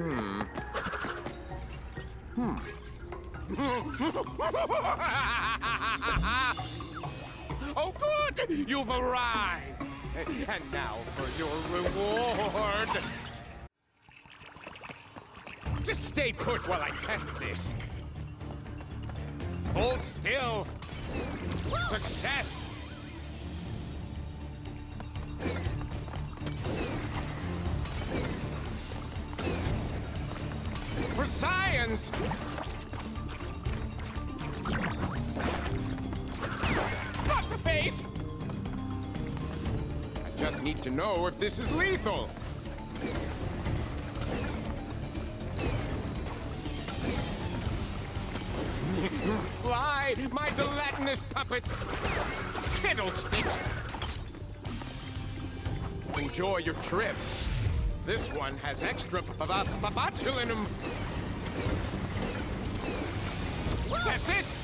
Hmm. Hmm. oh, good! You've arrived! And now for your reward! Just stay put while I test this. Hold still! Success! Science! Not the face! I just need to know if this is lethal. Fly, my gelatinous puppets! Fiddlesticks! Enjoy your trip. This one has extra botulinum. That's it!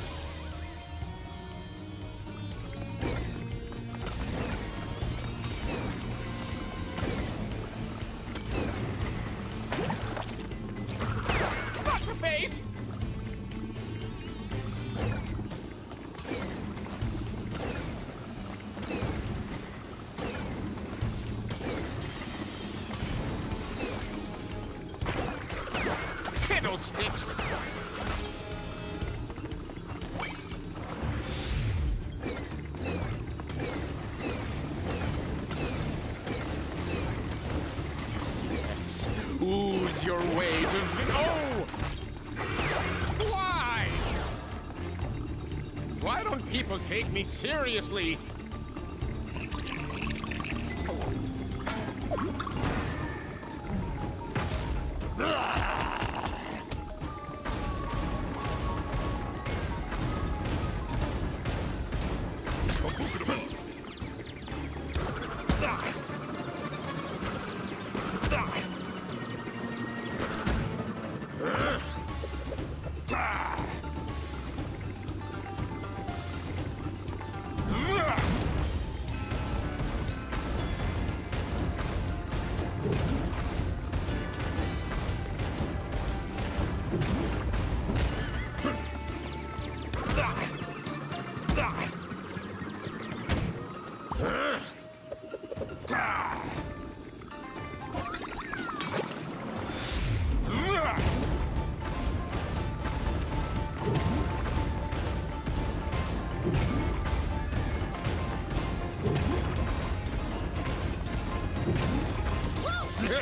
Don't people take me seriously?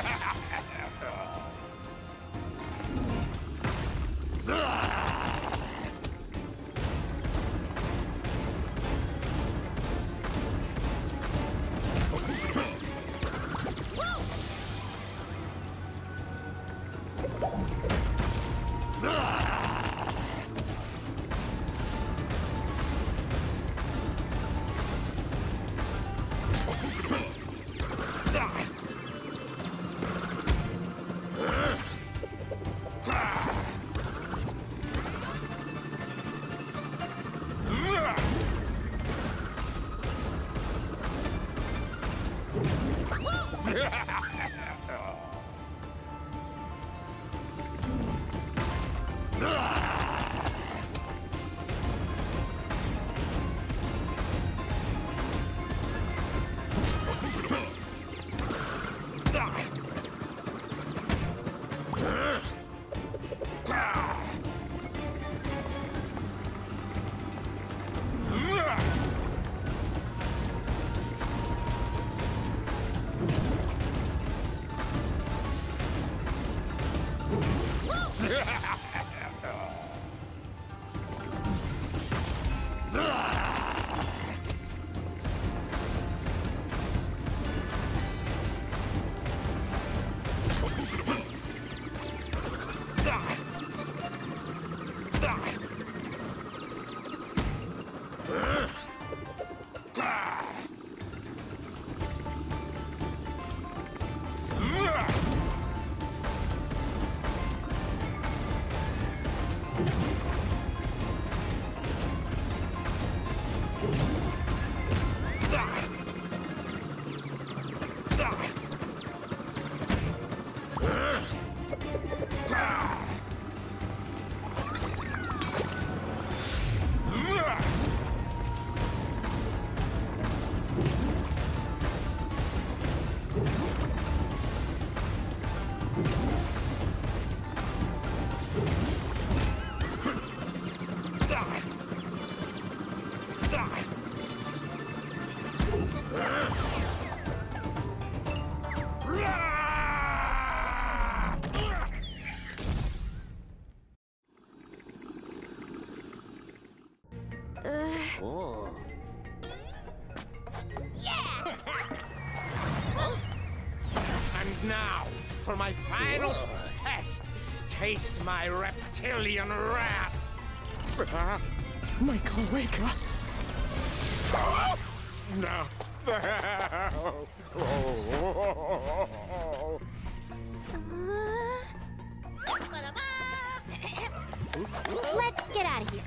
Ah! Yeah. Oh. Yeah! and now, for my final Whoa. test, taste my reptilian wrath! Uh-huh. Michael, wake up! Oh! No! Let's get out of here.